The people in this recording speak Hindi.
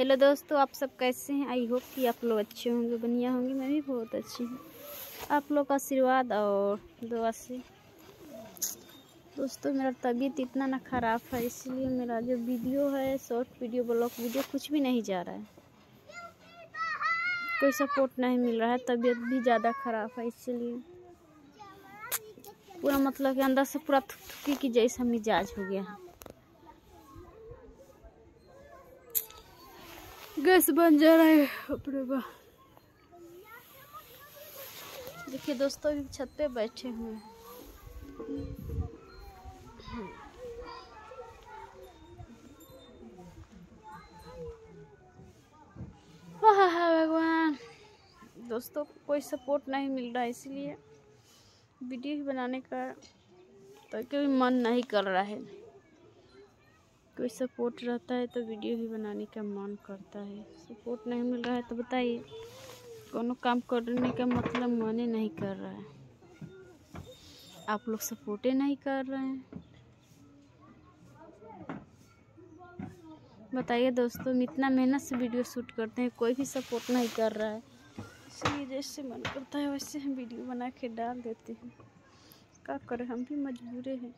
हेलो दोस्तों, आप सब कैसे हैं? आई होप कि आप लोग अच्छे होंगे, बढ़िया होंगे। मैं भी बहुत अच्छी हूँ। आप लोग का आशीर्वाद और दुआ से। दोस्तों, मेरा तबीयत इतना ना ख़राब है, इसलिए मेरा जो वीडियो है, शॉर्ट वीडियो, ब्लॉग वीडियो, कुछ भी नहीं जा रहा है। कोई सपोर्ट नहीं मिल रहा है, तबीयत भी ज़्यादा ख़राब है, इसलिए। पूरा मतलब कि अंदर से पूरा थुकी की जैसा मिजाज हो गया। है गैस बन जा रहा है अपने देखिए दोस्तों अभी छत पे बैठे हुए हैं। भगवान। दोस्तों कोई सपोर्ट नहीं मिल रहा है इसलिए वीडियो बनाने का तो कोई मन नहीं कर रहा है। कोई सपोर्ट रहता है तो वीडियो भी बनाने का मन करता है। सपोर्ट नहीं मिल रहा है तो बताइए, कोनो काम करने का मतलब मन ही नहीं कर रहा है। आप लोग सपोर्टे नहीं कर रहे हैं? बताइए दोस्तों, हम इतना मेहनत से वीडियो शूट करते हैं, कोई भी सपोर्ट नहीं कर रहा है। इसलिए जैसे मन करता है, वैसे हम वीडियो बना के डाल देते हैं। क्या करें, हम भी मजबूरे हैं।